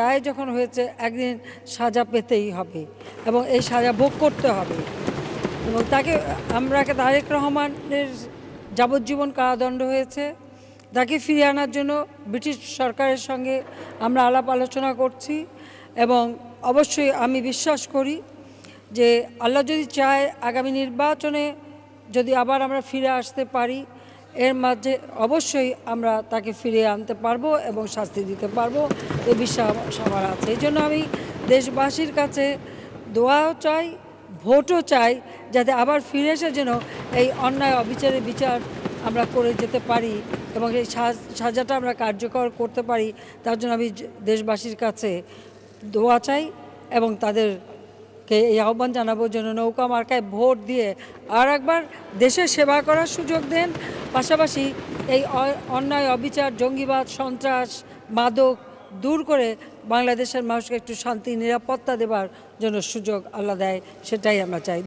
রায় যখন হয়েছে, একদিন সাজা পেতেই হবে এবং এই সাজা ভোগ করতে হবে। এবং তাকে আমরা তারেক রহমানের যাবজ্জীবন কারাদণ্ড হয়েছে। তাকে ফিরিয়ে আনার জন্য ব্রিটিশ সরকারের সঙ্গে আমরা আলাপ আলোচনা করছি এবং অবশ্যই আমি বিশ্বাস করি যে আল্লাহ যদি চায় আগামী নির্বাচনে যদি আবার আমরা ফিরে আসতে পারি এর মাঝে অবশ্যই আমরা তাকে ফিরিয়ে আনতে পারব এবং শাস্তি দিতে পারব। এ বিশ্বাস আমার আছে। এই জন্য আমি দেশবাসীর কাছে দোয়াও চাই, ভোটও চাই, যাতে আবার ফিরে এসে যেন এই অন্যায় অবিচারের বিচার আমরা করে যেতে পারি এবং এই সাজ- সাজাটা আমরা কার্যকর করতে পারি। তার জন্য আমি দেশবাসীর কাছে দোয়া চাই এবং তাদেরকে এই আহ্বান জানাব যেন নৌকা মার্কায় ভোট দিয়ে আর একবার দেশের সেবা করার সুযোগ দেন। পাশাপাশি এই অন্যায়, অবিচার, জঙ্গিবাদ, সন্ত্রাস, মাদক দূর করে বাংলাদেশের মানুষকে একটু শান্তি, নিরাপত্তা দেবার জন্য সুযোগ আল্লাহ দেয়, সেটাই আমরা চাই।